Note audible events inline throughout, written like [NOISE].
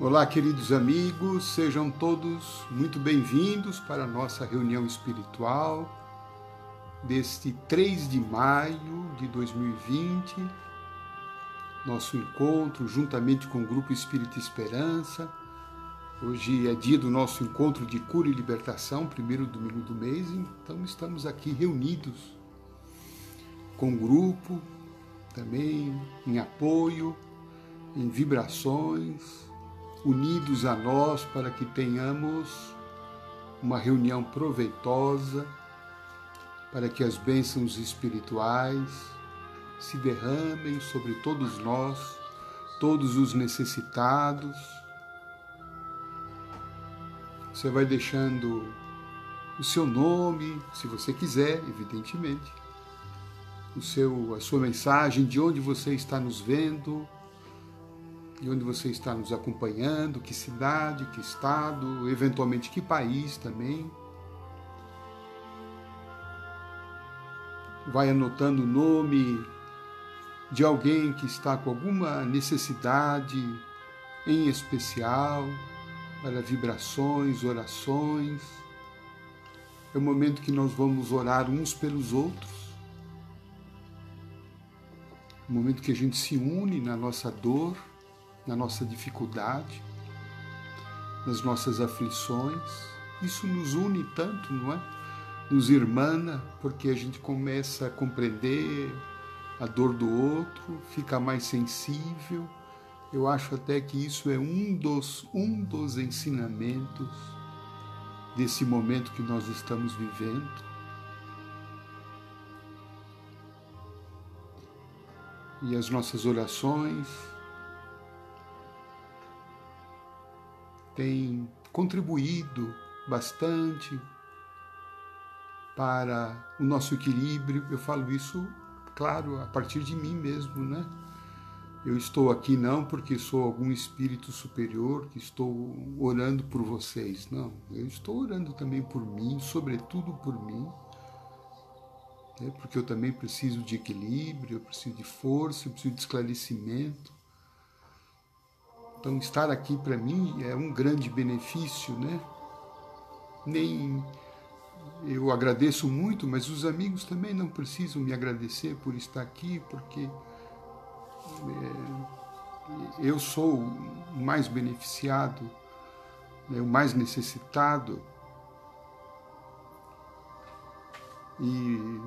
Olá, queridos amigos, sejam todos muito bem-vindos para a nossa reunião espiritual deste 3 de maio de 2020. Nosso encontro juntamente com o Grupo Espírita Esperança. Hoje é dia do nosso encontro de cura e libertação, primeiro domingo do mês, então estamos aqui reunidos com o grupo, também em apoio, em vibrações, unidos a nós para que tenhamos uma reunião proveitosa, para que as bênçãos espirituais se derramem sobre todos nós, todos os necessitados. Você vai deixando o seu nome, se você quiser, evidentemente, o seu, a sua mensagem, de onde você está nos vendo, de onde você está nos acompanhando, que cidade, que estado, eventualmente que país também. Vai anotando o nome de alguém que está com alguma necessidade em especial para vibrações, orações. É o momento que nós vamos orar uns pelos outros. O momento que a gente se une na nossa dor na nossa dificuldade, nas nossas aflições. Isso nos une tanto, não é? Nos irmana, porque a gente começa a compreender a dor do outro, fica mais sensível. Eu acho até que isso é um dos, um dos ensinamentos desse momento que nós estamos vivendo. E as nossas orações tem contribuído bastante para o nosso equilíbrio. Eu falo isso, claro, a partir de mim mesmo, né? Eu estou aqui não porque sou algum espírito superior que estou orando por vocês, não. Eu estou orando também por mim, sobretudo por mim, né? porque eu também preciso de equilíbrio, eu preciso de força, eu preciso de esclarecimento. Então, estar aqui para mim é um grande benefício, né? Nem eu agradeço muito, mas os amigos também não precisam me agradecer por estar aqui, porque é, eu sou o mais beneficiado, né, o mais necessitado. E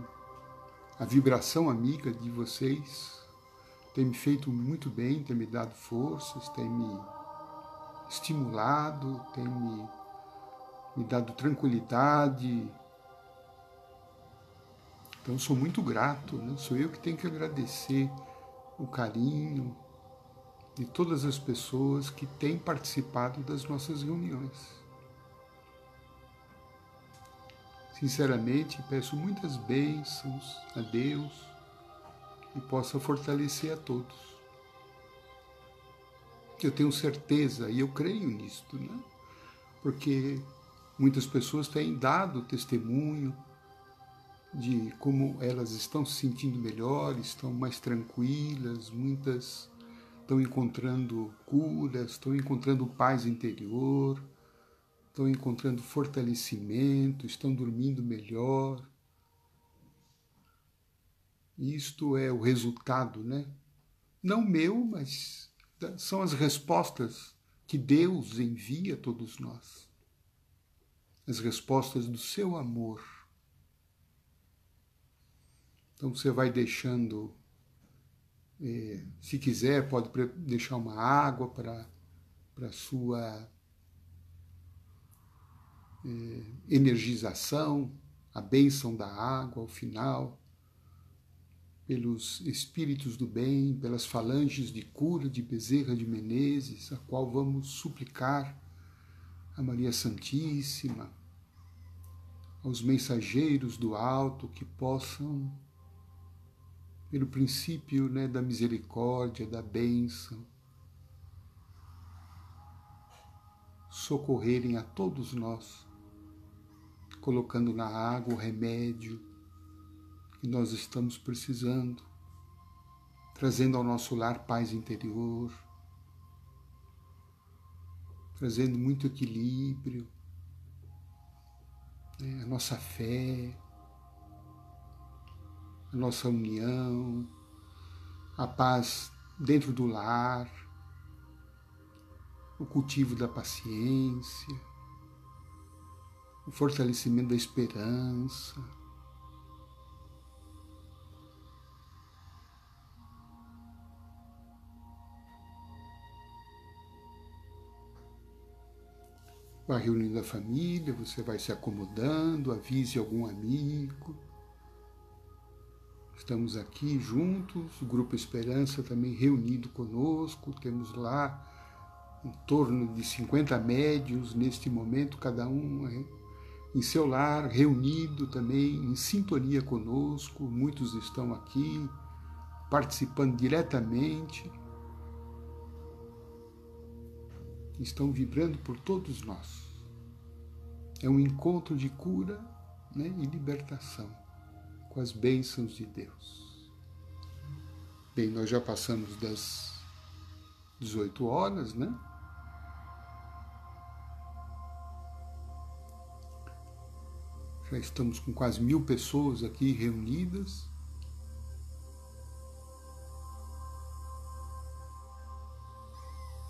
a vibração amiga de vocês tem me feito muito bem, tem me dado forças, tem me estimulado, tem me, me dado tranquilidade. Então sou muito grato, né? sou eu que tenho que agradecer o carinho de todas as pessoas que têm participado das nossas reuniões. Sinceramente, peço muitas bênçãos a Deus e possa fortalecer a todos. Eu tenho certeza e eu creio nisto, né? Porque muitas pessoas têm dado testemunho de como elas estão se sentindo melhor, estão mais tranquilas, muitas estão encontrando curas, estão encontrando paz interior, estão encontrando fortalecimento, estão dormindo melhor, isto é o resultado, né? Não meu, mas são as respostas que Deus envia a todos nós. As respostas do seu amor. Então você vai deixando, eh, se quiser, pode deixar uma água para a sua eh, energização, a bênção da água ao final pelos espíritos do bem, pelas falanges de cura de Bezerra de Menezes, a qual vamos suplicar a Maria Santíssima, aos mensageiros do alto que possam, pelo princípio né, da misericórdia, da bênção, socorrerem a todos nós, colocando na água o remédio, nós estamos precisando, trazendo ao nosso lar paz interior, trazendo muito equilíbrio, né? a nossa fé, a nossa união, a paz dentro do lar, o cultivo da paciência, o fortalecimento da esperança. Vai reunindo a família, você vai se acomodando, avise algum amigo. Estamos aqui juntos, o Grupo Esperança também reunido conosco, temos lá em torno de 50 médios neste momento, cada um é, em seu lar, reunido também em sintonia conosco. Muitos estão aqui participando diretamente, estão vibrando por todos nós. É um encontro de cura né, e libertação com as bênçãos de Deus. Bem, nós já passamos das 18 horas, né? Já estamos com quase mil pessoas aqui reunidas.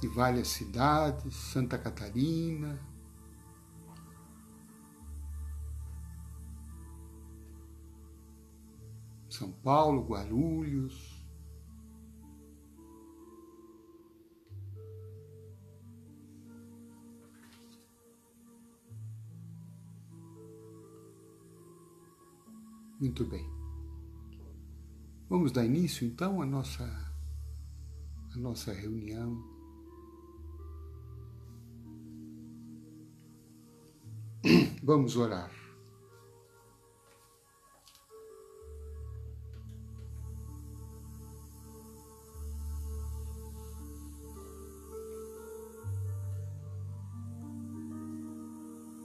De várias cidades, Santa Catarina, São Paulo, Guarulhos, Muito bem. Vamos dar início então à nossa, à nossa reunião. Vamos orar.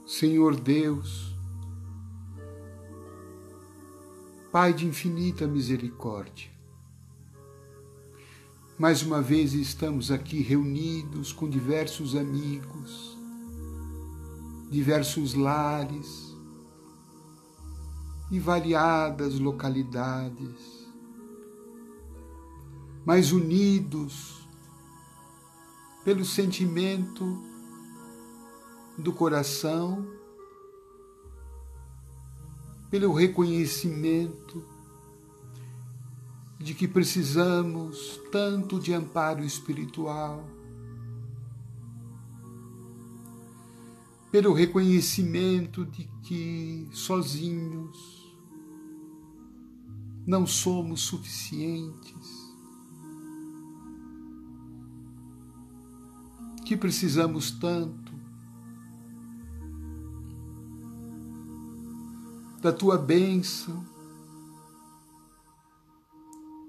Senhor Deus, Pai de infinita misericórdia. Mais uma vez estamos aqui reunidos com diversos amigos, diversos lares e variadas localidades, mas unidos pelo sentimento do coração pelo reconhecimento de que precisamos tanto de amparo espiritual, pelo reconhecimento de que sozinhos não somos suficientes, que precisamos tanto da tua bênção,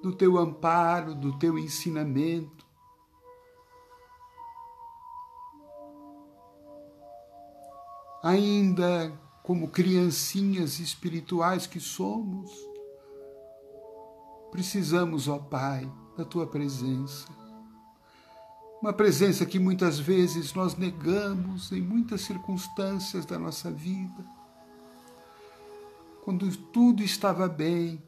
do teu amparo, do teu ensinamento. Ainda como criancinhas espirituais que somos, precisamos, ó Pai, da tua presença. Uma presença que muitas vezes nós negamos em muitas circunstâncias da nossa vida quando tudo estava bem,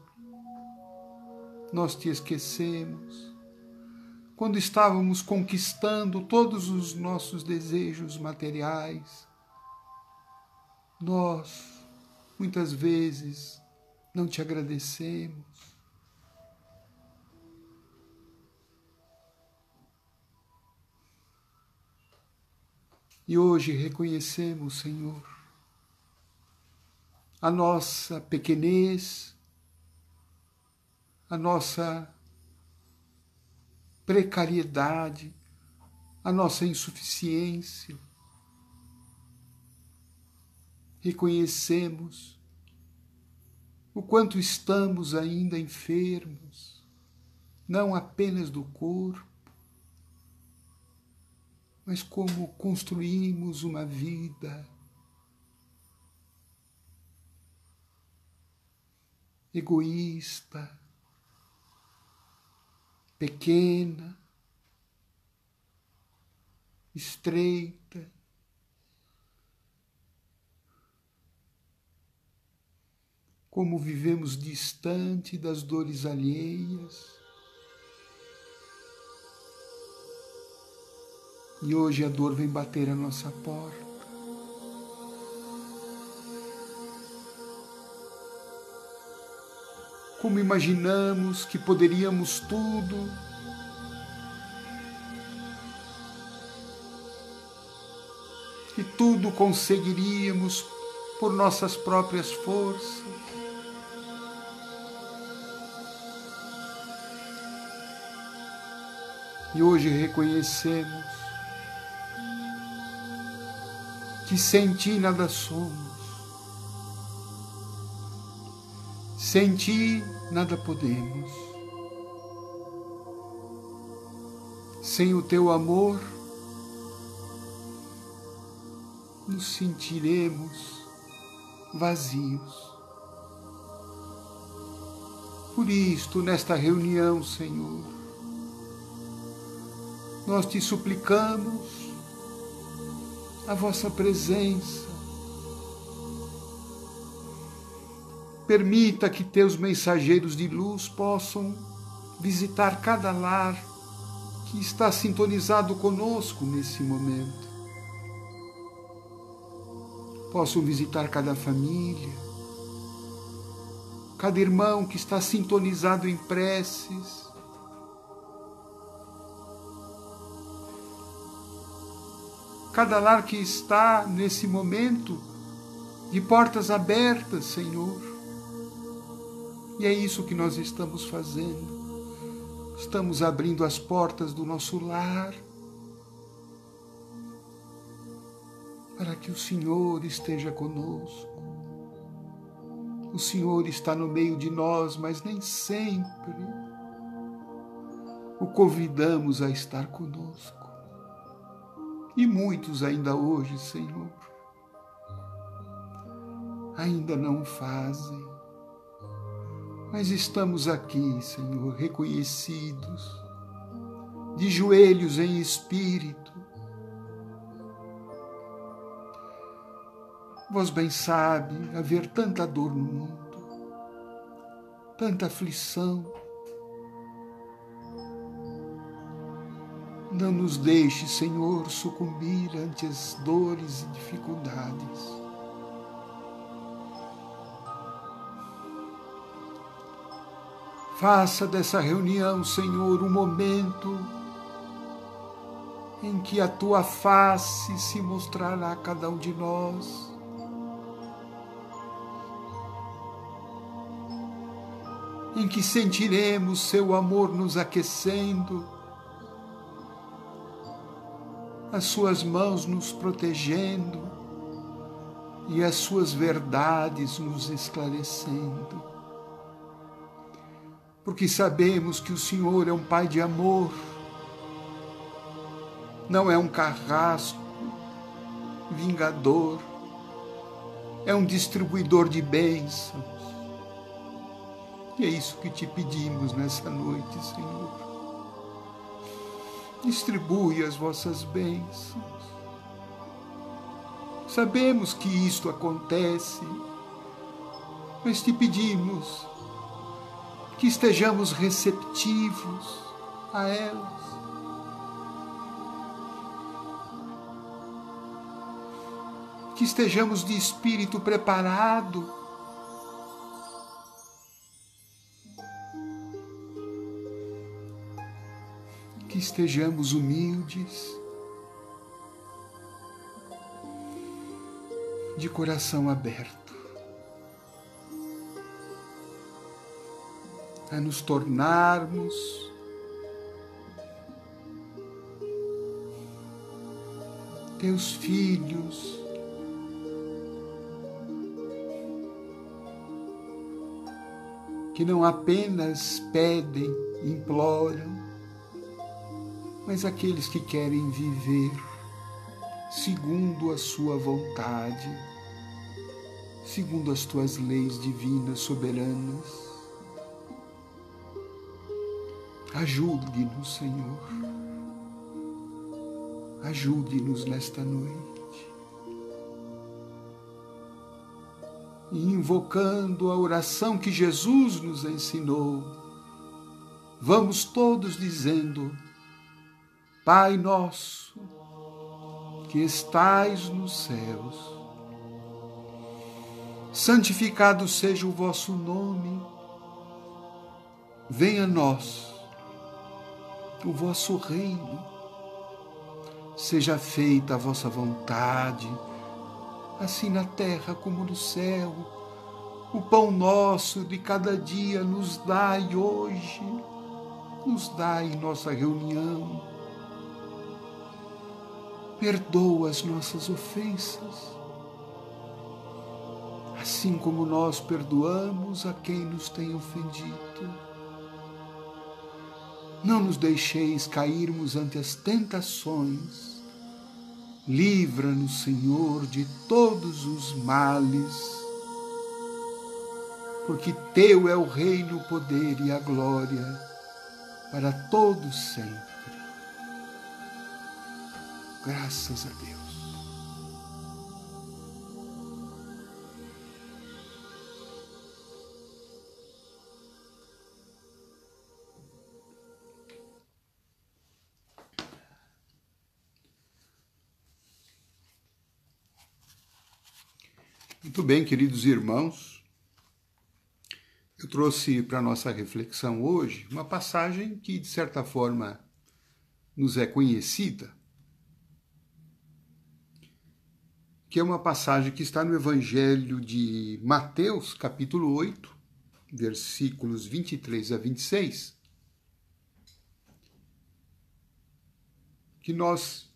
nós te esquecemos. Quando estávamos conquistando todos os nossos desejos materiais, nós, muitas vezes, não te agradecemos. E hoje reconhecemos, Senhor, a nossa pequenez, a nossa precariedade, a nossa insuficiência. Reconhecemos o quanto estamos ainda enfermos, não apenas do corpo, mas como construímos uma vida egoísta, pequena, estreita. Como vivemos distante das dores alheias. E hoje a dor vem bater a nossa porta. Como imaginamos que poderíamos tudo, que tudo conseguiríamos por nossas próprias forças. E hoje reconhecemos que sem ti nada somos. Sem ti nada podemos. Sem o teu amor, nos sentiremos vazios. Por isto, nesta reunião, Senhor, nós te suplicamos a vossa presença. Permita que teus mensageiros de luz possam visitar cada lar que está sintonizado conosco nesse momento. Possam visitar cada família, cada irmão que está sintonizado em preces, cada lar que está nesse momento de portas abertas, Senhor. E é isso que nós estamos fazendo. Estamos abrindo as portas do nosso lar para que o Senhor esteja conosco. O Senhor está no meio de nós, mas nem sempre o convidamos a estar conosco e muitos ainda hoje, Senhor, ainda não fazem. Mas estamos aqui, Senhor, reconhecidos, de joelhos em espírito. Vós bem sabe haver tanta dor no mundo, tanta aflição, Não nos deixe, Senhor, sucumbir ante as dores e dificuldades. Faça dessa reunião, Senhor, um momento em que a tua face se mostrará a cada um de nós. Em que sentiremos seu amor nos aquecendo as suas mãos nos protegendo e as suas verdades nos esclarecendo. Porque sabemos que o Senhor é um Pai de amor, não é um carrasco vingador, é um distribuidor de bênçãos. E é isso que te pedimos nessa noite, Senhor distribui as vossas bênçãos. Sabemos que isto acontece, mas te pedimos que estejamos receptivos a elas. Que estejamos de espírito preparado que estejamos humildes, de coração aberto, a nos tornarmos teus filhos. Que não apenas pedem, imploram, mas aqueles que querem viver segundo a sua vontade, segundo as tuas leis divinas soberanas. Ajude-nos, Senhor. ajude-nos nesta noite. E invocando a oração que Jesus nos ensinou, vamos todos dizendo: Pai nosso, que estais nos céus, santificado seja o vosso nome, venha a nós o vosso reino Seja feita a vossa vontade, assim na terra como no céu. O pão nosso de cada dia nos dai hoje, nos dai em nossa reunião. Perdoa as nossas ofensas, assim como nós perdoamos a quem nos tem ofendido. Não nos deixeis cairmos ante as tentações. Livra-nos, Senhor, de todos os males, porque Teu é o reino, o poder e a glória para todos sempre. Graças a Deus. Muito bem, queridos irmãos, eu trouxe para nossa reflexão hoje uma passagem que, de certa forma, nos é conhecida, que é uma passagem que está no Evangelho de Mateus, capítulo 8, versículos 23 a 26, que nós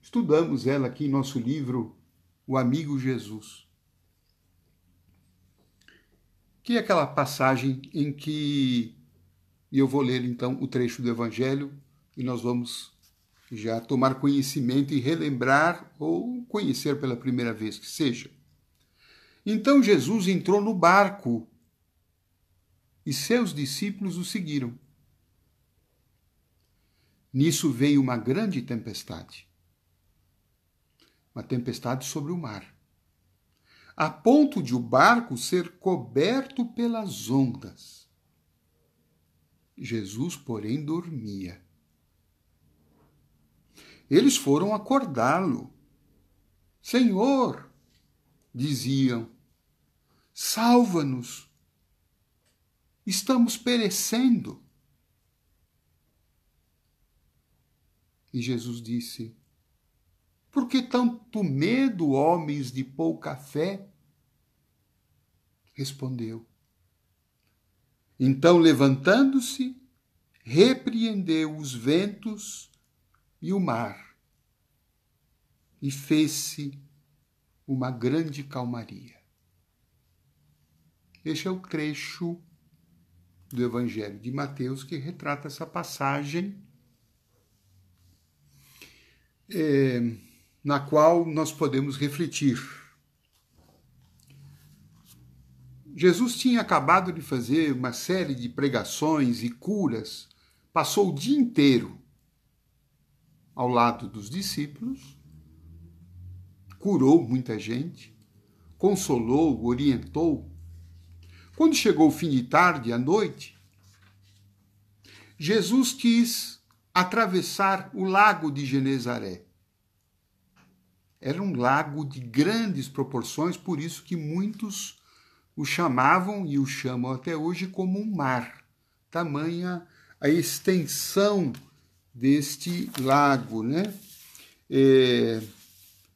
estudamos ela aqui em nosso livro o amigo Jesus. Que é aquela passagem em que e eu vou ler então o trecho do Evangelho e nós vamos já tomar conhecimento e relembrar ou conhecer pela primeira vez que seja. Então Jesus entrou no barco e seus discípulos o seguiram. Nisso veio uma grande tempestade uma tempestade sobre o mar, a ponto de o barco ser coberto pelas ondas. Jesus, porém, dormia. Eles foram acordá-lo. Senhor, diziam, salva-nos. Estamos perecendo. E Jesus disse: por que tanto medo, homens de pouca fé? Respondeu. Então, levantando-se, repreendeu os ventos e o mar, e fez-se uma grande calmaria. Este é o trecho do Evangelho de Mateus que retrata essa passagem. É, na qual nós podemos refletir. Jesus tinha acabado de fazer uma série de pregações e curas, passou o dia inteiro ao lado dos discípulos, curou muita gente, consolou, orientou. Quando chegou o fim de tarde, à noite, Jesus quis atravessar o lago de Genezaré. Era um lago de grandes proporções, por isso que muitos o chamavam e o chamam até hoje como um mar. Tamanha a extensão deste lago, né? É,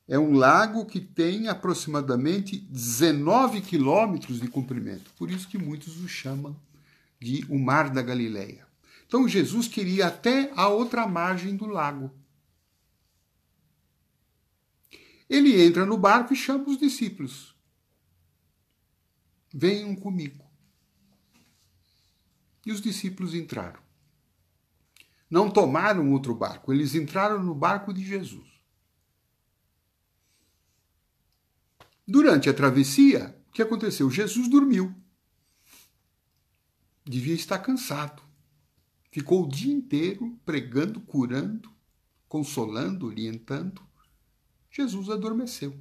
é um lago que tem aproximadamente 19 quilômetros de comprimento, por isso que muitos o chamam de o Mar da Galileia. Então Jesus queria até a outra margem do lago. Ele entra no barco e chama os discípulos. Venham comigo. E os discípulos entraram. Não tomaram outro barco, eles entraram no barco de Jesus. Durante a travessia, o que aconteceu? Jesus dormiu. Devia estar cansado. Ficou o dia inteiro pregando, curando, consolando, orientando, Jesus adormeceu.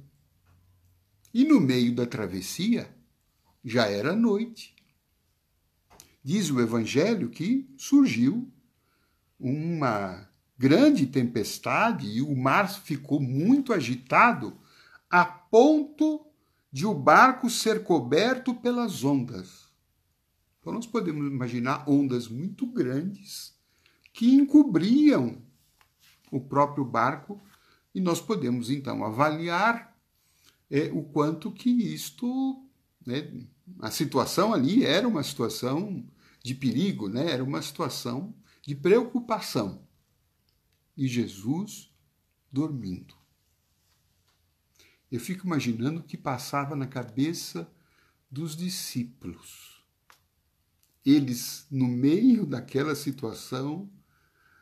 E no meio da travessia, já era noite. Diz o Evangelho que surgiu uma grande tempestade e o mar ficou muito agitado a ponto de o barco ser coberto pelas ondas. Então nós podemos imaginar ondas muito grandes que encobriam o próprio barco e nós podemos então avaliar é, o quanto que isto, né, a situação ali era uma situação de perigo, né, era uma situação de preocupação. E Jesus dormindo. Eu fico imaginando o que passava na cabeça dos discípulos. Eles, no meio daquela situação,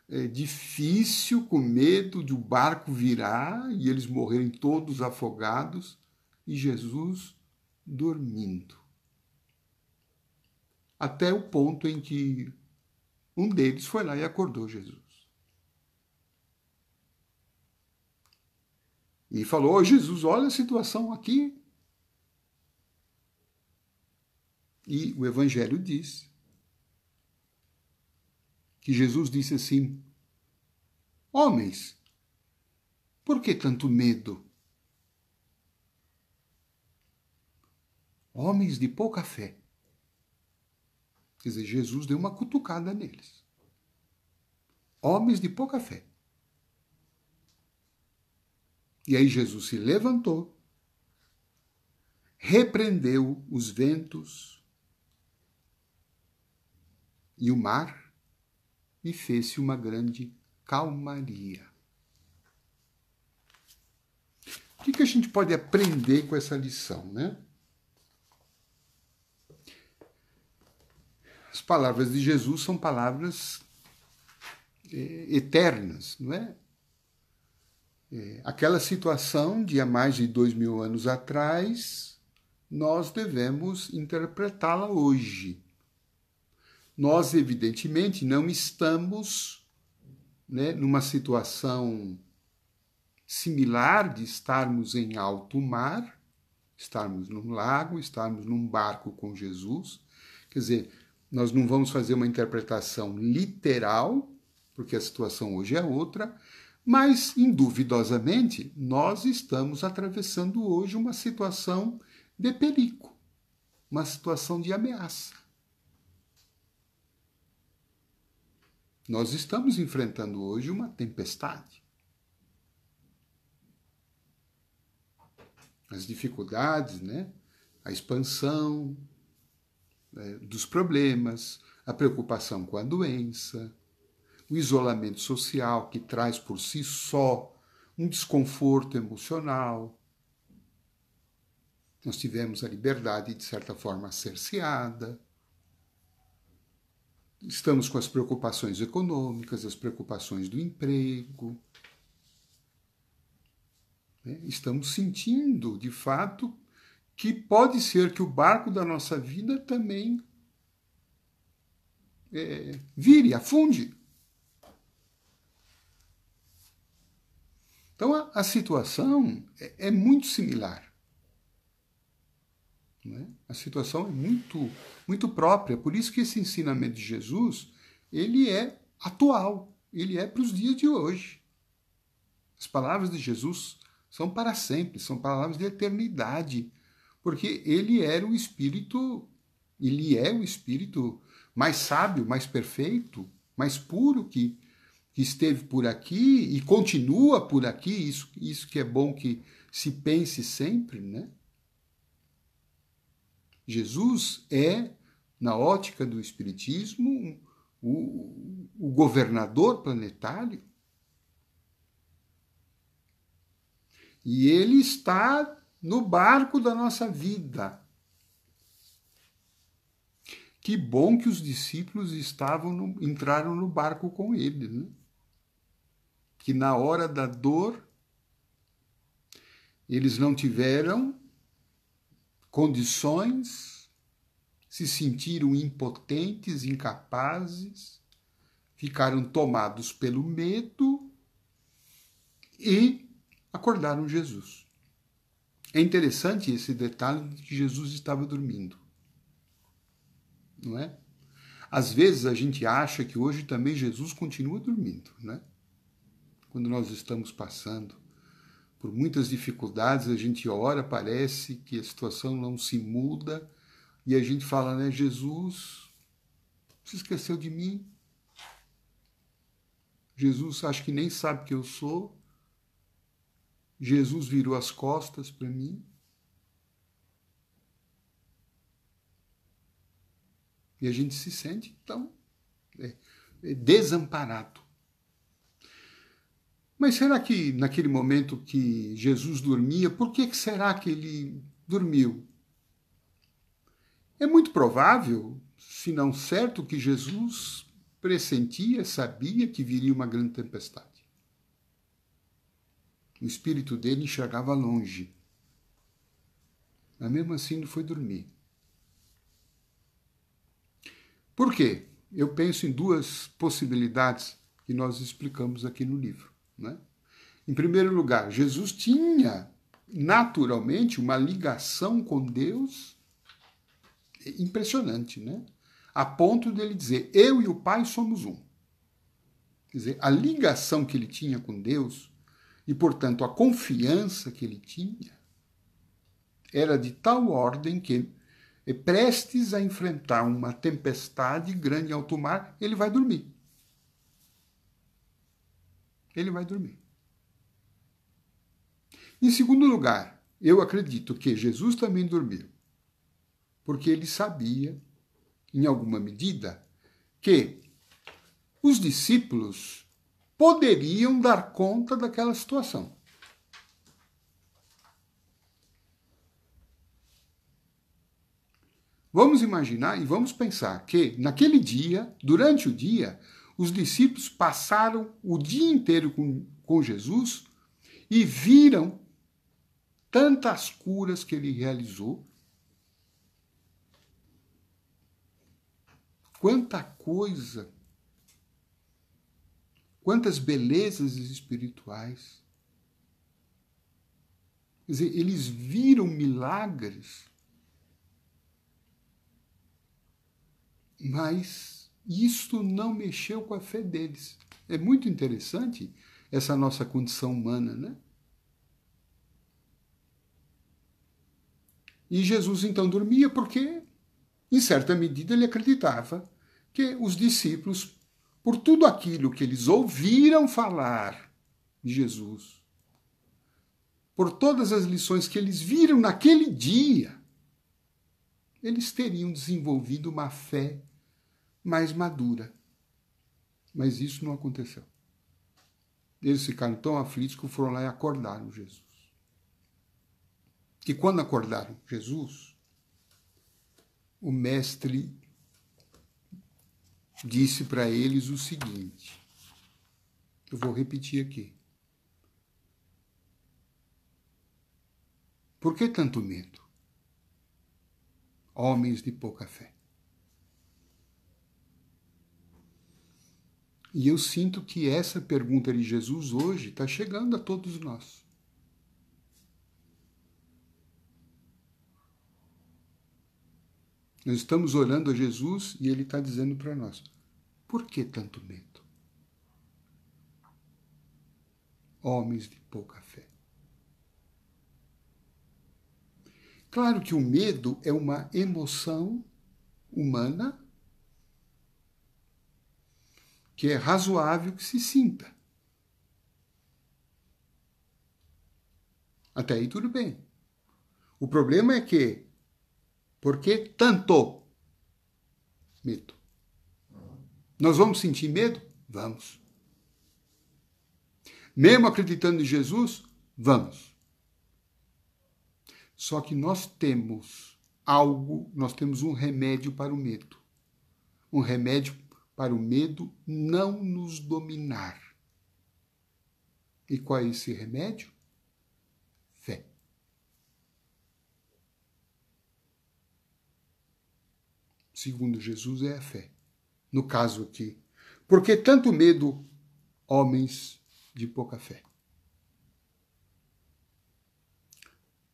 é, difícil, com medo de o barco virar e eles morrerem todos afogados, e Jesus dormindo. Até o ponto em que um deles foi lá e acordou Jesus. E falou: oh, Jesus, olha a situação aqui. E o Evangelho diz que Jesus disse assim: Homens, por que tanto medo? Homens de pouca fé. Quer dizer, Jesus deu uma cutucada neles. Homens de pouca fé. E aí Jesus se levantou, repreendeu os ventos e o mar e fez-se uma grande calmaria. O que, que a gente pode aprender com essa lição, né? As palavras de Jesus são palavras é, eternas, não é? é? Aquela situação de há mais de dois mil anos atrás, nós devemos interpretá-la hoje nós, evidentemente, não estamos né, numa situação similar de estarmos em alto mar, estarmos num lago, estarmos num barco com Jesus. Quer dizer, nós não vamos fazer uma interpretação literal, porque a situação hoje é outra, mas, induvidosamente, nós estamos atravessando hoje uma situação de perigo, uma situação de ameaça. Nós estamos enfrentando hoje uma tempestade. As dificuldades, né? a expansão né? dos problemas, a preocupação com a doença, o isolamento social que traz por si só um desconforto emocional. Nós tivemos a liberdade, de certa forma, cerceada Estamos com as preocupações econômicas, as preocupações do emprego. Né? Estamos sentindo, de fato, que pode ser que o barco da nossa vida também é, vire, afunde. Então a, a situação é, é muito similar. Né? A situação é muito, muito própria. Por isso que esse ensinamento de Jesus ele é atual, ele é para os dias de hoje. As palavras de Jesus são para sempre, são palavras de eternidade, porque ele era o Espírito, ele é o Espírito mais sábio, mais perfeito, mais puro que, que esteve por aqui e continua por aqui. Isso, isso que é bom que se pense sempre, né? Jesus é, na ótica do Espiritismo, o, o governador planetário. E ele está no barco da nossa vida. Que bom que os discípulos estavam no, entraram no barco com ele, né? Que na hora da dor eles não tiveram condições, se sentiram impotentes, incapazes, ficaram tomados pelo medo e acordaram Jesus. É interessante esse detalhe de que Jesus estava dormindo. Não é? Às vezes a gente acha que hoje também Jesus continua dormindo, né? Quando nós estamos passando por muitas dificuldades, a gente ora, parece que a situação não se muda e a gente fala, né, Jesus, se esqueceu de mim? Jesus acho que nem sabe que eu sou. Jesus virou as costas para mim. E a gente se sente, então, é, é desamparado. Mas será que naquele momento que Jesus dormia, por que será que ele dormiu? É muito provável, se não certo, que Jesus pressentia, sabia que viria uma grande tempestade. O espírito dele enxergava longe. Mas mesmo assim ele foi dormir. Por quê? Eu penso em duas possibilidades que nós explicamos aqui no livro. Né? Em primeiro lugar, Jesus tinha naturalmente uma ligação com Deus impressionante, né? a ponto dele dizer: Eu e o Pai somos um. Quer dizer, a ligação que ele tinha com Deus e, portanto, a confiança que ele tinha era de tal ordem que, prestes a enfrentar uma tempestade grande em alto mar, ele vai dormir. Ele vai dormir. Em segundo lugar, eu acredito que Jesus também dormiu, porque ele sabia em alguma medida, que os discípulos poderiam dar conta daquela situação. Vamos imaginar e vamos pensar que naquele dia, durante o dia, os discípulos passaram o dia inteiro com, com Jesus e viram tantas curas que ele realizou, Quanta coisa, quantas belezas espirituais. Quer dizer, eles viram milagres, mas isto não mexeu com a fé deles. É muito interessante essa nossa condição humana, né? E Jesus então dormia porque em certa medida, ele acreditava que os discípulos, por tudo aquilo que eles ouviram falar de Jesus, por todas as lições que eles viram naquele dia, eles teriam desenvolvido uma fé mais madura. Mas isso não aconteceu. Eles ficaram tão aflitos que foram lá e acordaram Jesus. E quando acordaram Jesus, o mestre disse para eles o seguinte: eu vou repetir aqui. Por que tanto medo? Homens de pouca fé. E eu sinto que essa pergunta de Jesus hoje está chegando a todos nós. Nós estamos orando a Jesus e ele está dizendo para nós: por que tanto medo? Homens de pouca fé. Claro que o medo é uma emoção humana que é razoável que se sinta. Até aí tudo bem. O problema é que por que tanto medo? Nós vamos sentir medo? Vamos. Mesmo acreditando em Jesus? Vamos. Só que nós temos algo, nós temos um remédio para o medo. Um remédio para o medo não nos dominar. E qual é esse remédio? segundo Jesus, é a fé. No caso aqui, por que tanto medo, homens de pouca fé?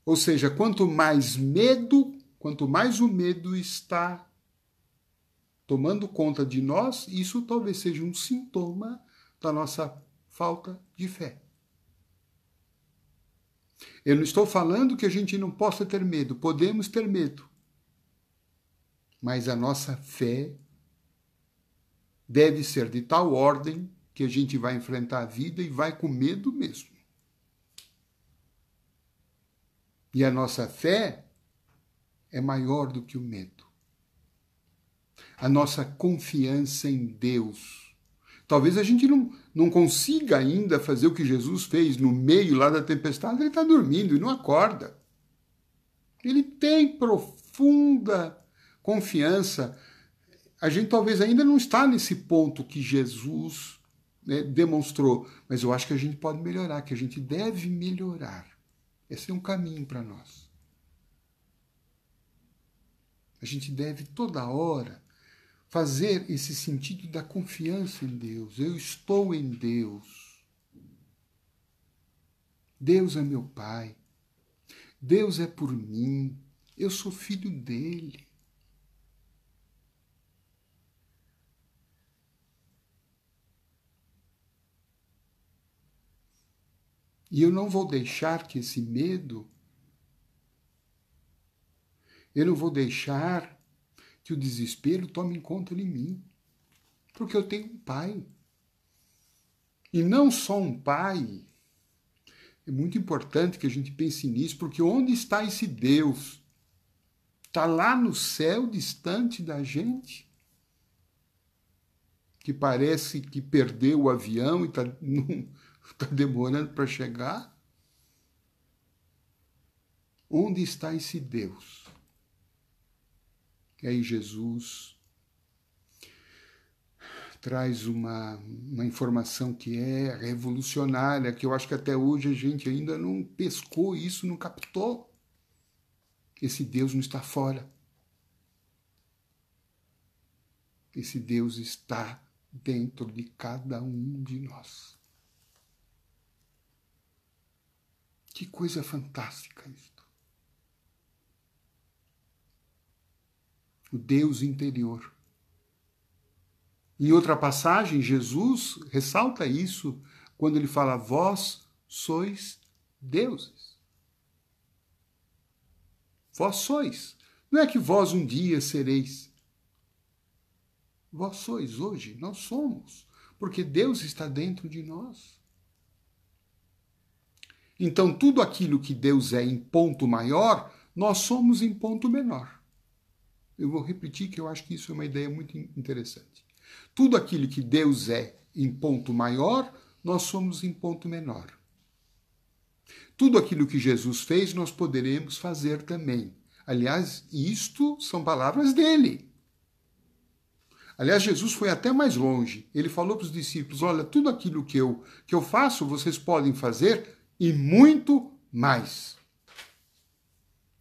Ou seja, quanto mais medo, quanto mais o medo está tomando conta de nós, isso talvez seja um sintoma da nossa falta de fé. Eu não estou falando que a gente não possa ter medo, podemos ter medo. Mas a nossa fé deve ser de tal ordem que a gente vai enfrentar a vida e vai com medo mesmo. E a nossa fé é maior do que o medo. A nossa confiança em Deus. Talvez a gente não, não consiga ainda fazer o que Jesus fez no meio lá da tempestade, ele está dormindo e não acorda. Ele tem profunda confiança. A gente talvez ainda não está nesse ponto que Jesus né, demonstrou, mas eu acho que a gente pode melhorar, que a gente deve melhorar. Esse é um caminho para nós. A gente deve toda hora fazer esse sentido da confiança em Deus. Eu estou em Deus. Deus é meu Pai. Deus é por mim. Eu sou filho dele. E eu não vou deixar que esse medo, eu não vou deixar que o desespero tome conta de mim. Porque eu tenho um pai. E não só um pai. É muito importante que a gente pense nisso, porque onde está esse Deus? Está lá no céu, distante da gente? Que parece que perdeu o avião e está Está [LAUGHS] demorando para chegar? Onde está esse Deus? E aí Jesus traz uma, uma informação que é revolucionária, que eu acho que até hoje a gente ainda não pescou isso, não captou. Esse Deus não está fora. Esse Deus está dentro de cada um de nós. Que coisa fantástica isto. O Deus interior. Em outra passagem, Jesus ressalta isso quando ele fala: Vós sois deuses. Vós sois. Não é que vós um dia sereis. Vós sois hoje, nós somos, porque Deus está dentro de nós. Então, tudo aquilo que Deus é em ponto maior, nós somos em ponto menor. Eu vou repetir que eu acho que isso é uma ideia muito interessante. Tudo aquilo que Deus é em ponto maior, nós somos em ponto menor. Tudo aquilo que Jesus fez, nós poderemos fazer também. Aliás, isto são palavras dele. Aliás, Jesus foi até mais longe. Ele falou para os discípulos: Olha, tudo aquilo que eu, que eu faço, vocês podem fazer e muito mais.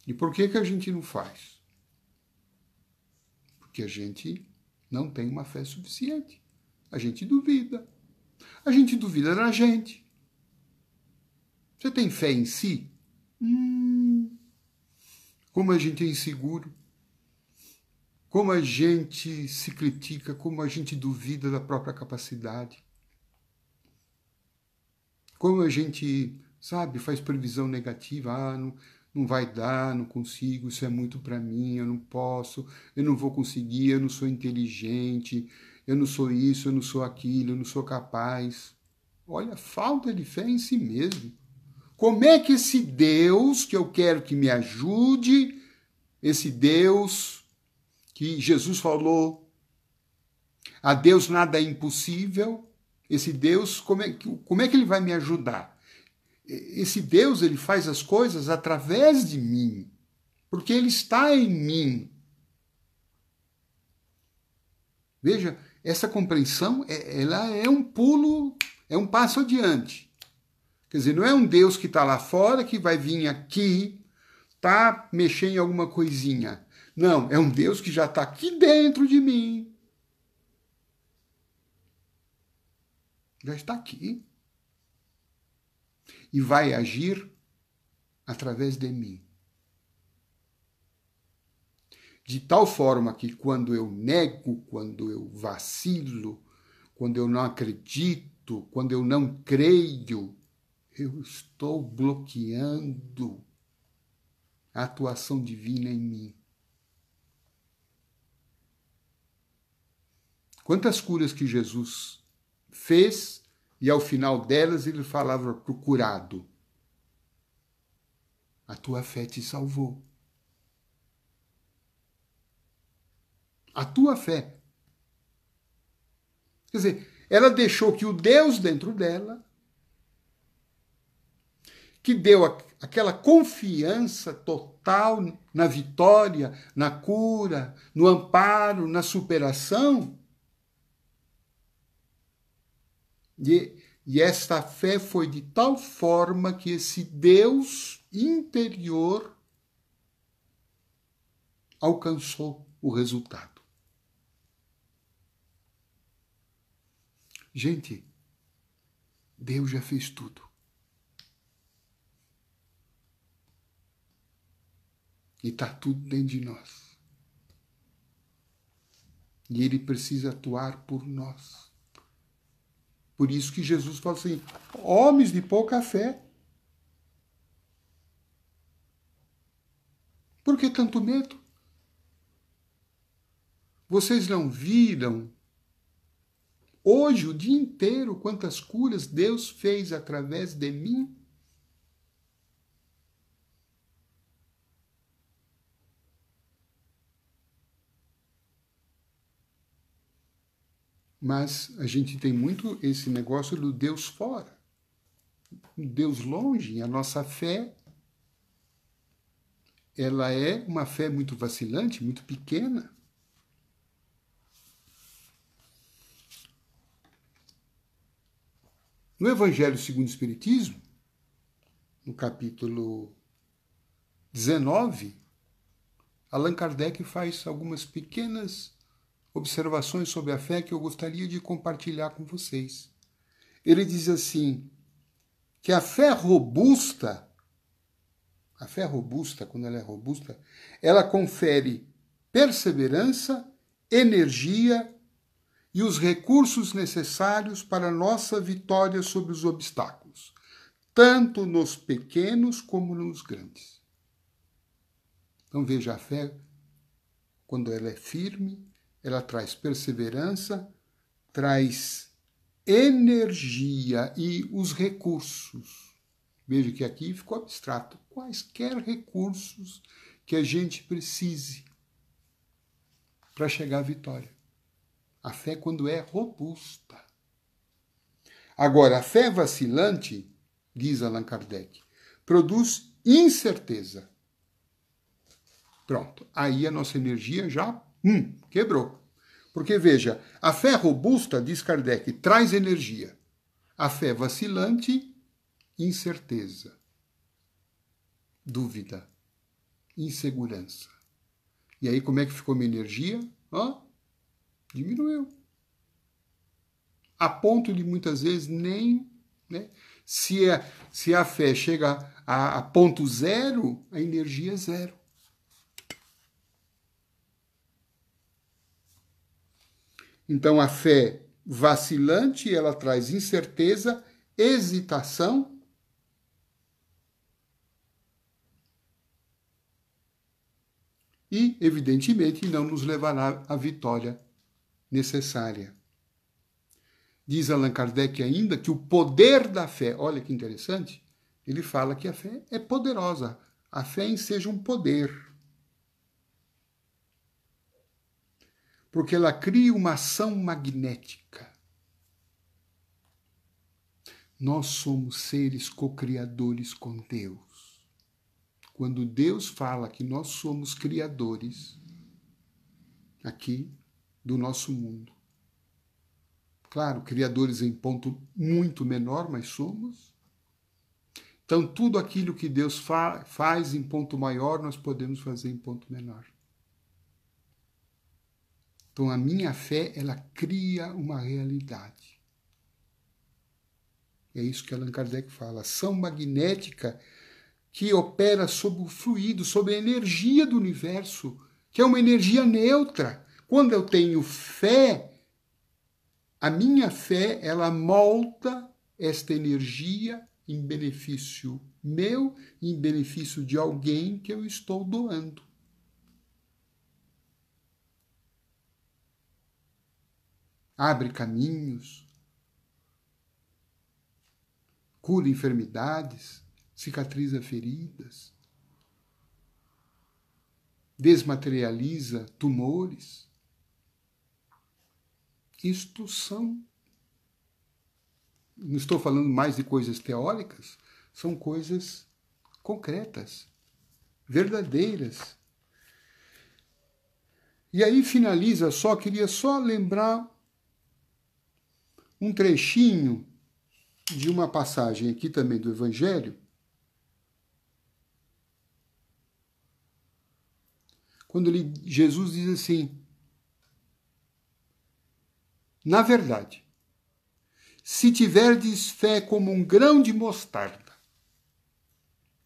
E por que, que a gente não faz? Porque a gente não tem uma fé suficiente. A gente duvida. A gente duvida da gente. Você tem fé em si? Hum, como a gente é inseguro. Como a gente se critica, como a gente duvida da própria capacidade. Como a gente sabe? Faz previsão negativa, ah, não, não vai dar, não consigo, isso é muito para mim, eu não posso, eu não vou conseguir, eu não sou inteligente, eu não sou isso, eu não sou aquilo, eu não sou capaz. Olha, falta de fé em si mesmo. Como é que esse Deus que eu quero que me ajude, esse Deus que Jesus falou, a Deus nada é impossível, esse Deus, como é, como é que ele vai me ajudar? Esse Deus ele faz as coisas através de mim, porque ele está em mim. Veja, essa compreensão é, ela é um pulo, é um passo adiante. Quer dizer, não é um Deus que está lá fora que vai vir aqui, tá mexer em alguma coisinha. Não, é um Deus que já está aqui dentro de mim. Já está aqui e vai agir através de mim. De tal forma que quando eu nego, quando eu vacilo, quando eu não acredito, quando eu não creio, eu estou bloqueando a atuação divina em mim. Quantas curas que Jesus fez e ao final delas ele falava para o curado: A tua fé te salvou. A tua fé. Quer dizer, ela deixou que o Deus dentro dela, que deu aquela confiança total na vitória, na cura, no amparo, na superação, E, e esta fé foi de tal forma que esse Deus interior alcançou o resultado. Gente, Deus já fez tudo. E está tudo dentro de nós. E Ele precisa atuar por nós. Por isso que Jesus fala assim: homens de pouca fé. Por que tanto medo? Vocês não viram hoje, o dia inteiro, quantas curas Deus fez através de mim? Mas a gente tem muito esse negócio do Deus fora, Deus longe. A nossa fé, ela é uma fé muito vacilante, muito pequena. No Evangelho segundo o Espiritismo, no capítulo 19, Allan Kardec faz algumas pequenas observações sobre a fé que eu gostaria de compartilhar com vocês. Ele diz assim: que a fé robusta, a fé robusta, quando ela é robusta, ela confere perseverança, energia e os recursos necessários para a nossa vitória sobre os obstáculos, tanto nos pequenos como nos grandes. Então veja a fé, quando ela é firme, ela traz perseverança, traz energia e os recursos. Veja que aqui ficou abstrato. Quaisquer recursos que a gente precise para chegar à vitória. A fé, quando é robusta. Agora, a fé vacilante, diz Allan Kardec, produz incerteza. Pronto, aí a nossa energia já Hum, quebrou. Porque veja, a fé robusta, diz Kardec, traz energia. A fé vacilante, incerteza, dúvida, insegurança. E aí, como é que ficou minha energia? Hã? Diminuiu. A ponto de muitas vezes nem. Né? Se, a, se a fé chega a, a ponto zero, a energia é zero. Então a fé vacilante, ela traz incerteza, hesitação, e, evidentemente, não nos levará à vitória necessária. Diz Allan Kardec ainda que o poder da fé, olha que interessante, ele fala que a fé é poderosa, a fé em seja um poder. Porque ela cria uma ação magnética. Nós somos seres co-criadores com Deus. Quando Deus fala que nós somos criadores aqui do nosso mundo, claro, criadores em ponto muito menor, mas somos. Então, tudo aquilo que Deus fa faz em ponto maior, nós podemos fazer em ponto menor. Então a minha fé, ela cria uma realidade. É isso que Allan Kardec fala. Ação magnética que opera sobre o fluido, sobre a energia do universo, que é uma energia neutra. Quando eu tenho fé, a minha fé, ela molda esta energia em benefício meu, em benefício de alguém que eu estou doando. Abre caminhos, cura enfermidades, cicatriza feridas, desmaterializa tumores. Isto são. Não estou falando mais de coisas teóricas, são coisas concretas, verdadeiras. E aí finaliza só, queria só lembrar um trechinho de uma passagem aqui também do Evangelho, quando ele, Jesus diz assim: Na verdade, se tiverdes fé como um grão de mostarda,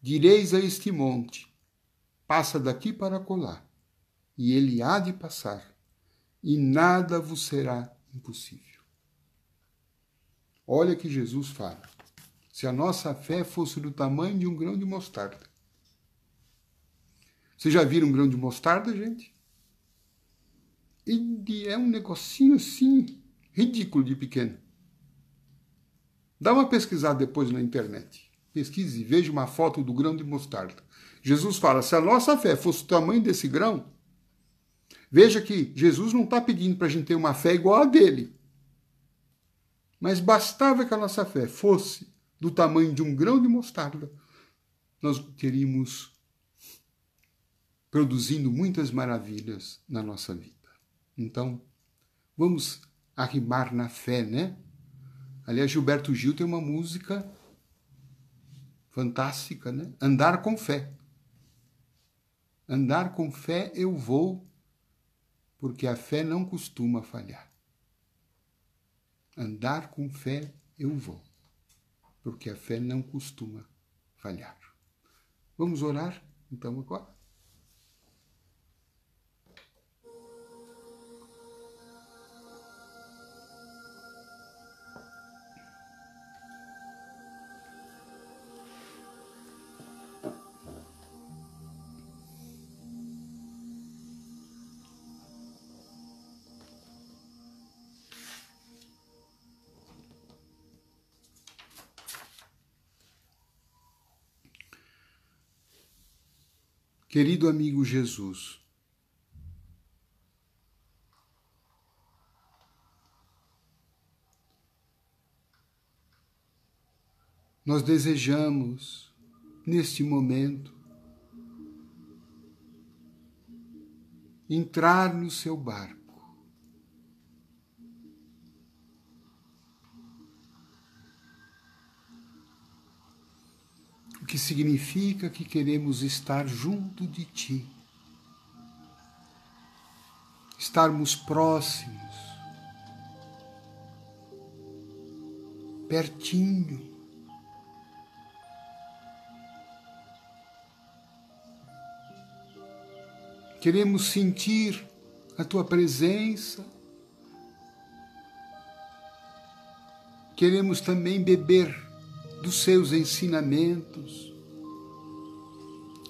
direis a este monte: passa daqui para colar, e ele há de passar, e nada vos será impossível. Olha que Jesus fala. Se a nossa fé fosse do tamanho de um grão de mostarda, vocês já viram um grão de mostarda, gente? Ele é um negocinho assim, ridículo de pequeno. Dá uma pesquisada depois na internet. Pesquise e veja uma foto do grão de mostarda. Jesus fala: se a nossa fé fosse o tamanho desse grão, veja que Jesus não está pedindo para a gente ter uma fé igual a dele. Mas bastava que a nossa fé fosse do tamanho de um grão de mostarda, nós teríamos produzindo muitas maravilhas na nossa vida. Então, vamos arrimar na fé, né? Aliás, Gilberto Gil tem uma música fantástica, né? Andar com fé. Andar com fé eu vou, porque a fé não costuma falhar. Andar com fé eu vou, porque a fé não costuma falhar. Vamos orar então agora? Querido amigo Jesus, nós desejamos, neste momento, entrar no seu barco. Que significa que queremos estar junto de Ti, estarmos próximos, pertinho. Queremos sentir a Tua presença, queremos também beber dos seus ensinamentos.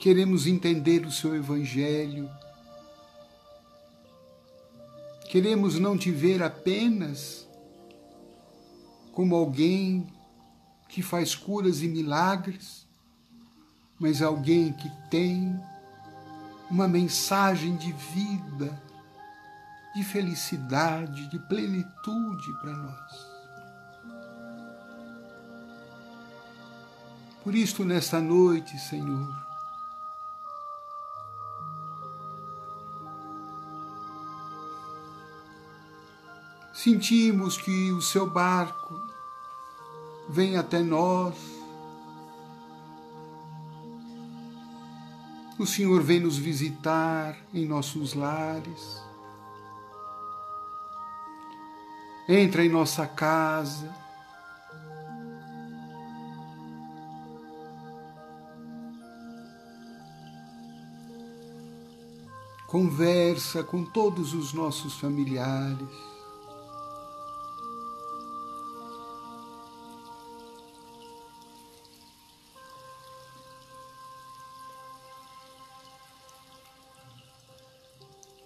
Queremos entender o seu Evangelho. Queremos não te ver apenas como alguém que faz curas e milagres, mas alguém que tem uma mensagem de vida, de felicidade, de plenitude para nós. Por isto, nesta noite, Senhor, sentimos que o seu barco vem até nós. O Senhor vem nos visitar em nossos lares. Entra em nossa conversa com todos os nossos familiares.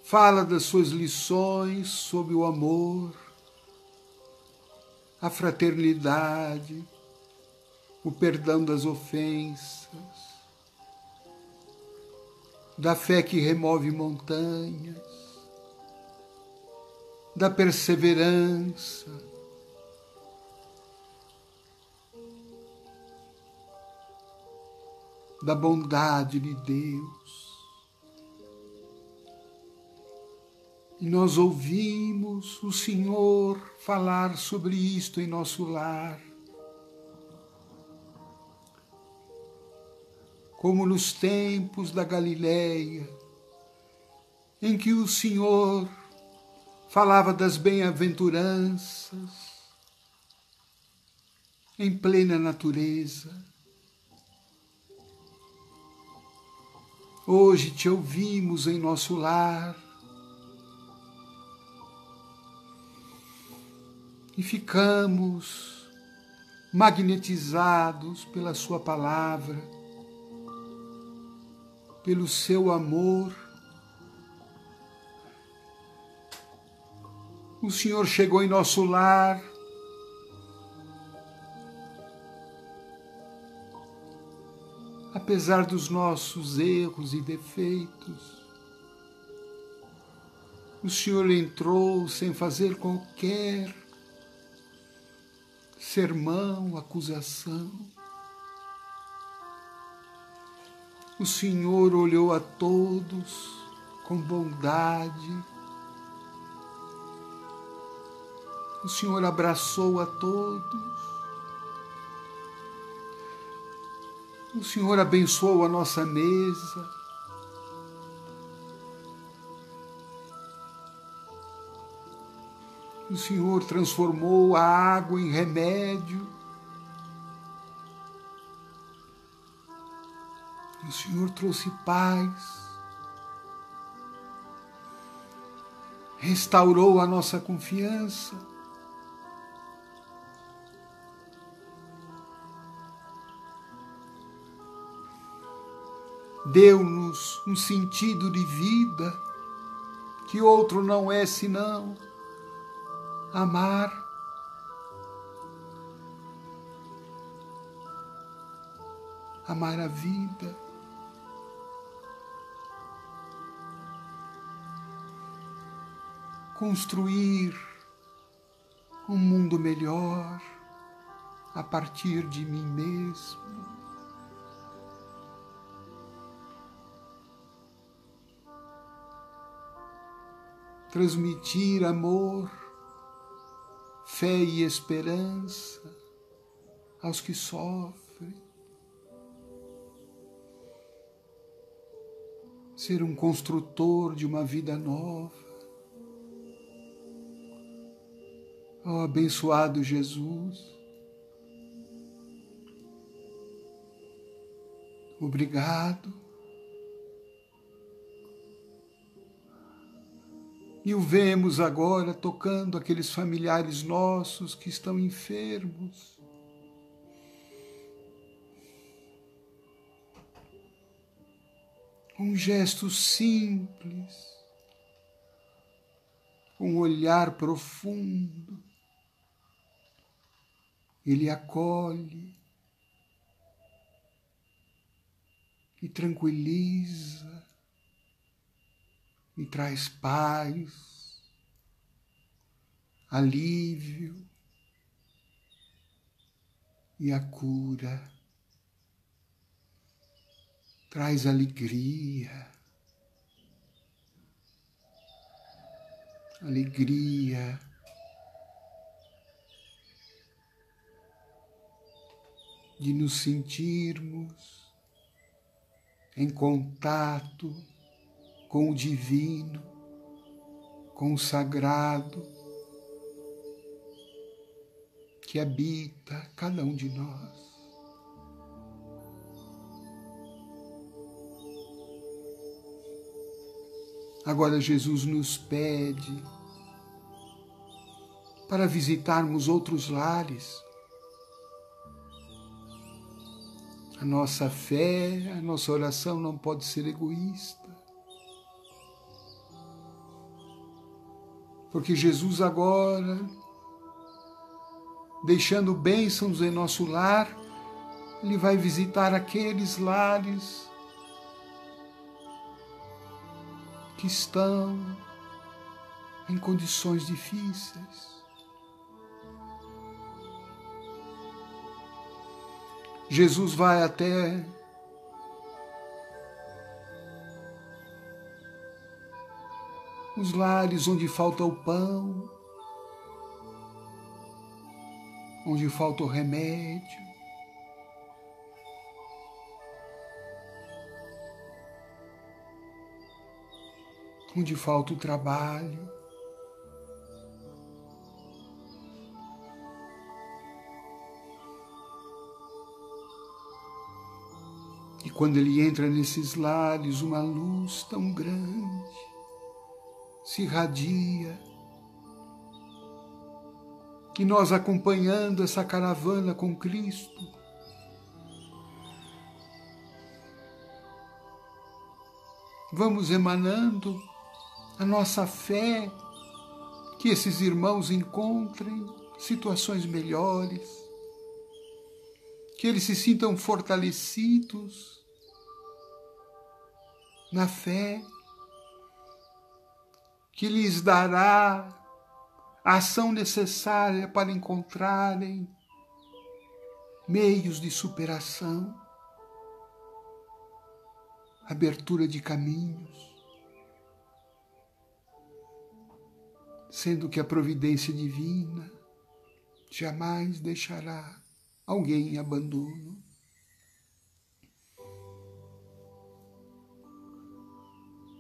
Fala das suas lições sobre o amor, a fraternidade, o perdão das ofensas, da fé que remove montanhas, da perseverança, da bondade de Deus. E nós ouvimos o Senhor falar sobre isto em nosso lar. Como nos tempos da Galileia, em que o Senhor falava das bem-aventuranças em plena natureza. Hoje te ouvimos em nosso lar e ficamos magnetizados pela Sua palavra, pelo seu amor. O Senhor chegou em nosso lar. Apesar dos nossos erros e defeitos, o Senhor entrou sem fazer qualquer sermão, acusação. O Senhor olhou a todos com bondade. O Senhor abraçou a todos. O Senhor abençoou a nossa mesa. O Senhor transformou a água em remédio. O Senhor trouxe paz. Restaurou a nossa confiança. Deu-nos um sentido de vida que outro não é senão amar. Amar a vida. Construir um mundo melhor a partir de mim mesmo. Transmitir amor fé e esperança aos que sofrem. Ser um construtor de uma vida nova. Oh, abençoado Jesus, obrigado. E o vemos agora tocando aqueles familiares nossos que estão enfermos. Um gesto simples, um olhar profundo, ele acolhe e tranquiliza me traz paz, alívio e a cura. Traz alegria, alegria. De nos sentirmos em contato com o divino, com o sagrado que habita cada um de nós. Agora Jesus nos pede para visitarmos outros lares. A nossa fé, a nossa oração não pode ser egoísta. Porque Jesus agora, deixando bênçãos em nosso lar, Ele vai visitar aqueles lares que estão em condições difíceis. Jesus vai até os lares onde falta o pão, onde falta o remédio, onde falta o trabalho. Quando ele entra nesses lares, uma luz tão grande se irradia. E nós acompanhando essa caravana com Cristo, vamos emanando a nossa fé, que esses irmãos encontrem situações melhores, que eles se sintam fortalecidos na fé, que lhes dará a ação necessária para encontrarem meios de superação abertura de caminhos, sendo que a providência divina jamais deixará alguém em abandono.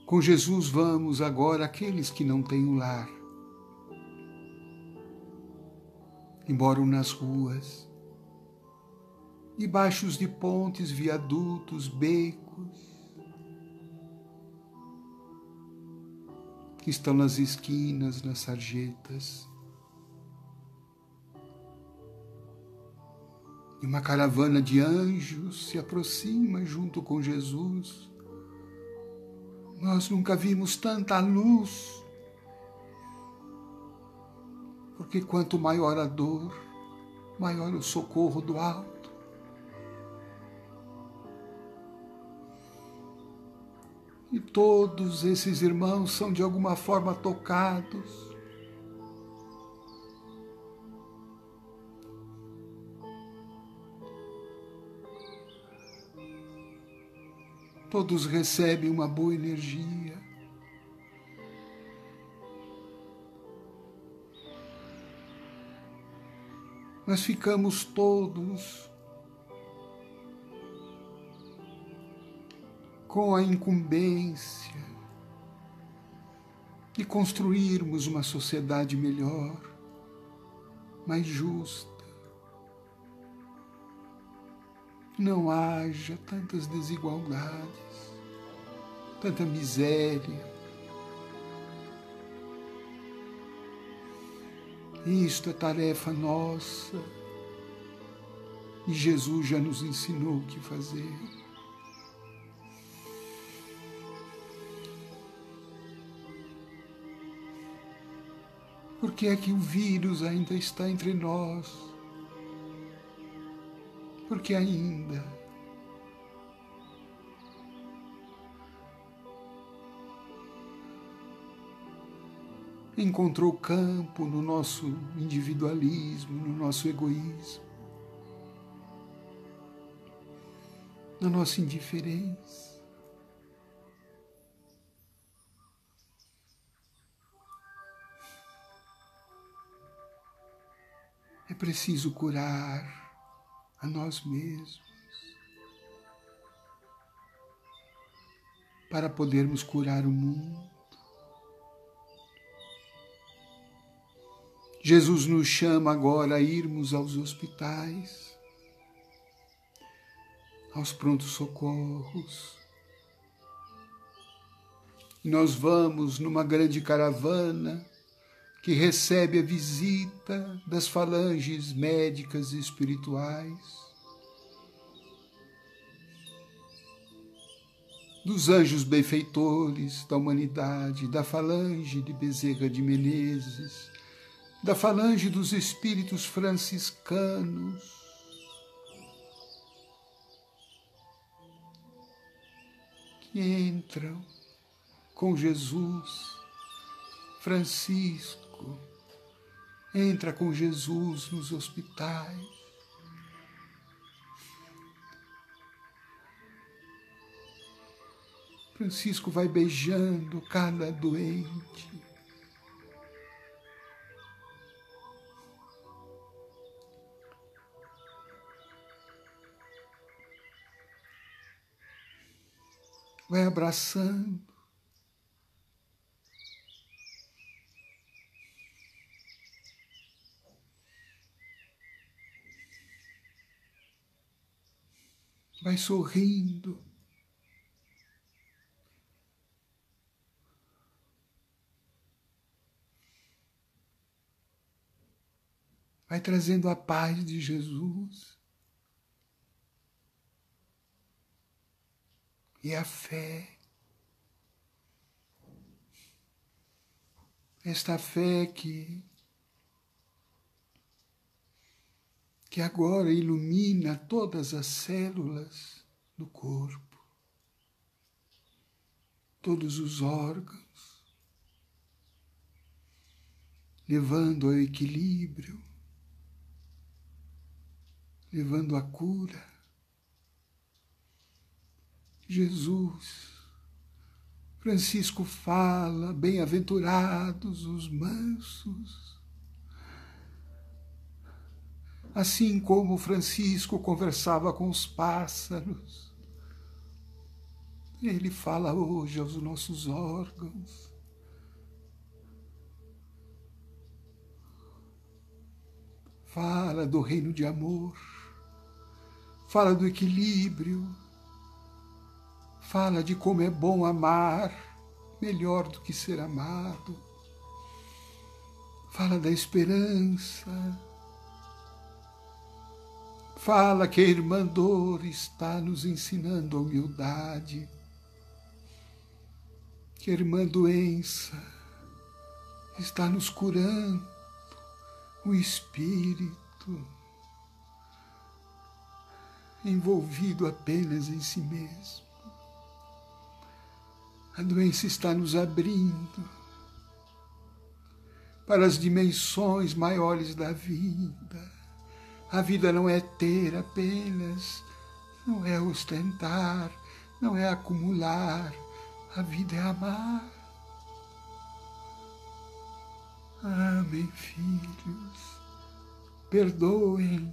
Com Jesus vamos agora aqueles que não têm o lar, embora nas ruas, debaixo de pontes, viadutos, becos, que estão nas esquinas, nas sarjetas. E uma caravana de anjos se aproxima junto com Jesus. Nós nunca vimos tanta luz, porque quanto maior a dor, maior o socorro do alto. E todos esses irmãos são de alguma forma tocados. Todos recebem uma boa energia. Nós ficamos todos com a incumbência de construirmos uma sociedade melhor, mais justa. Não haja tantas desigualdades, tanta miséria. Isto é tarefa nossa e Jesus já nos ensinou o que fazer. Por que é que o vírus ainda está entre nós? Porque ainda encontrou campo no nosso individualismo, no nosso egoísmo, na nossa indiferença. É preciso curar a nós mesmos. Para podermos curar o mundo. Jesus nos chama agora a irmos aos hospitais, aos prontos socorros, nós vamos numa grande caravana que recebe a visita das falanges médicas e espirituais, dos anjos benfeitores da humanidade, da falange de Bezerra de Menezes, da falange dos espíritos franciscanos, que entram com Jesus, Francisco, entra com Jesus nos hospitais. Francisco vai beijando cada doente. Vai abraçando. Vai sorrindo. vai trazendo a paz de Jesus e a fé. Esta fé que, que agora ilumina todas as células do corpo, todos os órgãos, levando ao equilíbrio levando a cura. Jesus, Francisco fala, bem-aventurados os mansos. Assim como Francisco conversava com os pássaros, ele fala hoje aos nossos órgãos. Fala do reino de amor. Fala do equilíbrio, fala de como é bom amar, melhor do que ser amado, fala da esperança, fala que a irmã dor está nos ensinando a humildade, que a irmã doença está nos curando o espírito envolvido apenas em si mesmo. A doença está nos abrindo para as dimensões maiores da vida. A vida não é ter apenas, não é ostentar, não é acumular. A vida é amar. Amém, filhos. Perdoem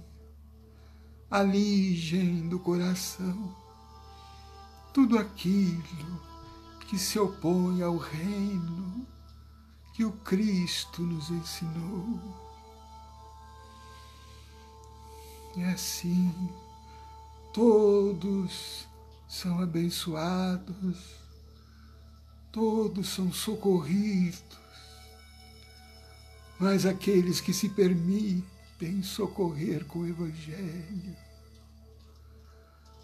alijem do coração tudo aquilo que se opõe ao reino que o Cristo nos ensinou. E assim, todos são abençoados, todos são socorridos, mas aqueles que se permitem socorrer com o Evangelho,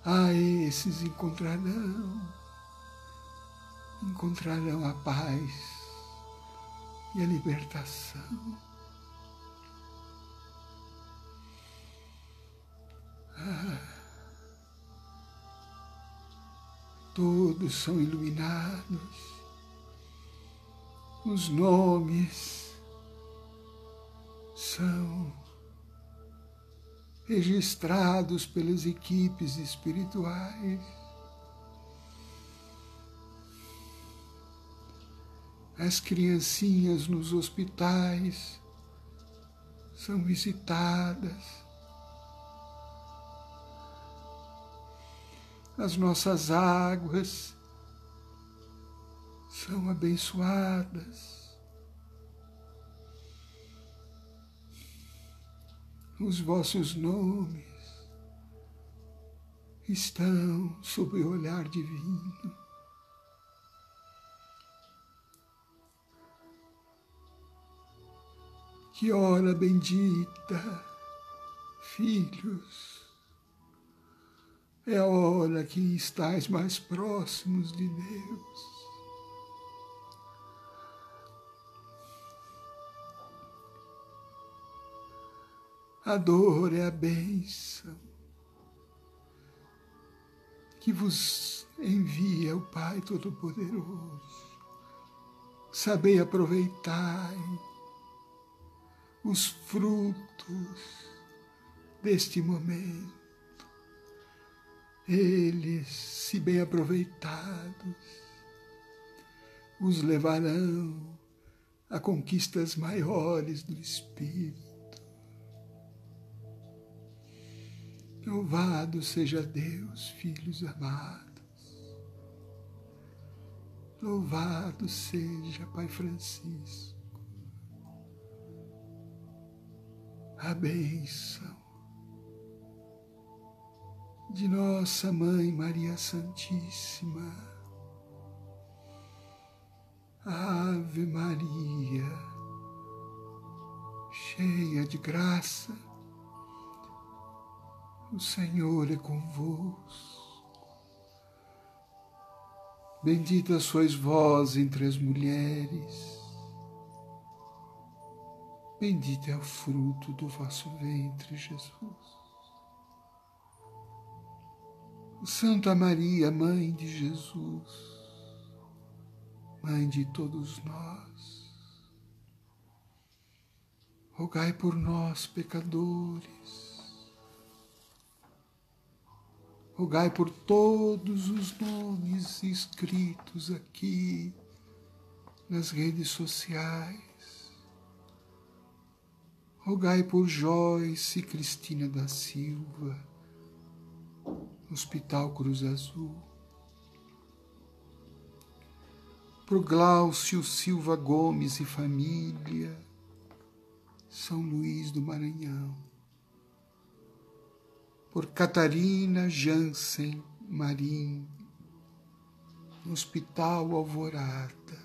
a esses encontrarão, encontrarão a paz e a libertação. Todos são iluminados, os nomes são registrados pelas equipes espirituais. As criancinhas nos hospitais são visitadas. as nossas águas são abençoadas. Os vossos nomes estão sob o olhar divino. Que hora bendita, filhos é a hora que estáis mais próximos de Deus. A dor é a bênção que vos envia o Pai Todo-Poderoso. Sabei aproveitar os frutos deste momento. Eles, se bem aproveitados, os levarão a conquistas maiores do Espírito. Louvado seja Deus, filhos amados. Louvado seja Pai Francisco. A bênção de nossa Mãe Maria Santíssima. Ave Maria, cheia de graça o Senhor é convosco. Bendita sois vós entre as mulheres. Bendito é o fruto do vosso ventre, Jesus. Santa Maria, Mãe de Jesus, Mãe de todos nós, rogai por nós, pecadores, Rogai por todos os nomes escritos aqui nas redes sociais. Rogai por Joyce Cristina da Silva, Hospital Cruz Azul. Por Glaucio Silva Gomes e família, São Luís do Maranhão. Por Catarina Jansen Marim, Hospital Alvorada,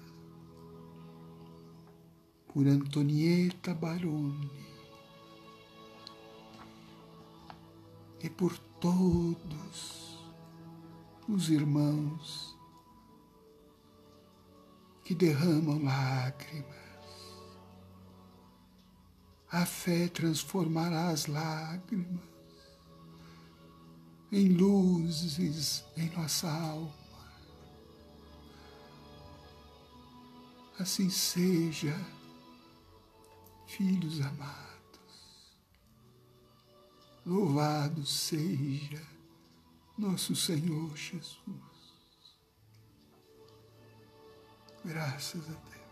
por Antonieta Baroni. E por todos os irmãos que derramam lágrimas. A fé transformará as lágrimas em luzes em nossa alma. Assim seja, filhos amados. Louvado seja nosso Senhor Jesus. Graças a Deus.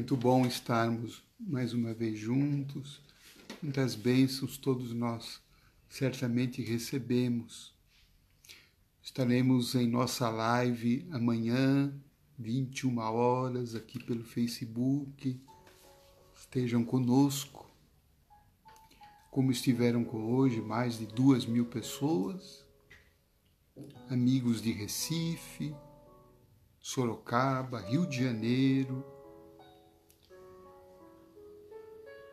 Muito bom estarmos mais uma vez juntos. Muitas bênçãos todos nós certamente recebemos. Estaremos em nossa live amanhã, 21 horas, aqui pelo Facebook. Estejam conosco, como estiveram com hoje, mais de duas mil pessoas, amigos de Recife, Sorocaba, Rio de Janeiro,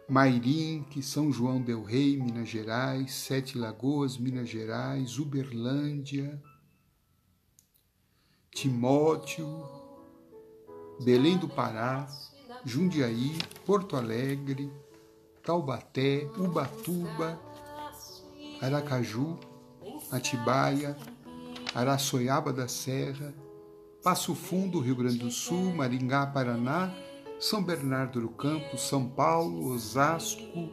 Mairim, São João del Rei, Minas Gerais, Sete Lagoas, Minas Gerais, Uberlândia, Timóteo, Belém do Pará, Jundiaí, Porto Alegre, Taubaté, Ubatuba, Aracaju, Atibaia, Araçoiaba da Serra, Passo Fundo, Rio Grande do Sul, Maringá, Paraná, são Bernardo do Campo, São Paulo, Osasco,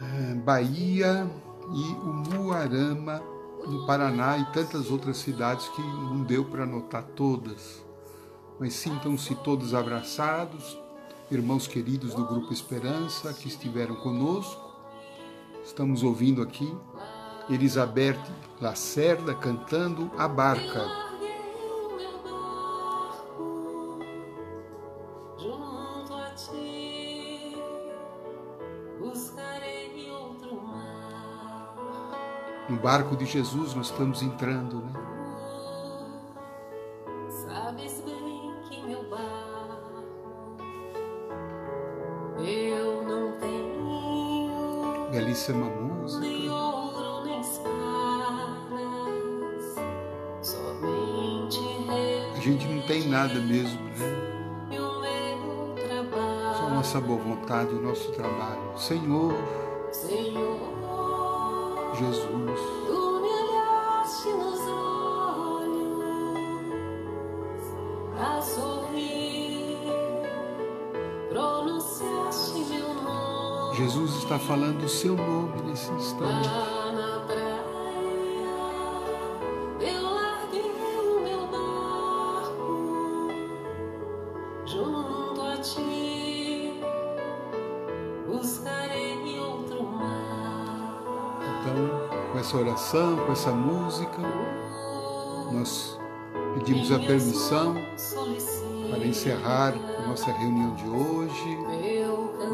eh, Bahia e o Muarama, no Paraná, e tantas outras cidades que não deu para anotar todas. Mas sintam-se todos abraçados, irmãos queridos do Grupo Esperança que estiveram conosco. Estamos ouvindo aqui Elizabeth Lacerda cantando A Barca. No barco de Jesus nós estamos entrando, né? Sabes bem que meu barco eu não tenho Belíssima música. nem ouro nem espadas, somente A gente não tem nada mesmo, né? Só nossa boa vontade, o nosso trabalho. Senhor Senhor. Jesus, Tu me olhaste nos olhos a sorrir, pronunciaste meu nome. Jesus está falando o seu nome nesse instante. Oração, com essa música, nós pedimos a permissão para encerrar a nossa reunião de hoje,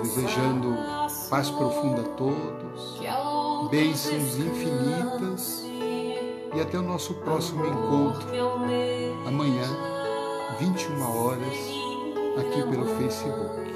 desejando paz profunda a todos, bênçãos infinitas e até o nosso próximo encontro, amanhã, 21 horas, aqui pelo Facebook.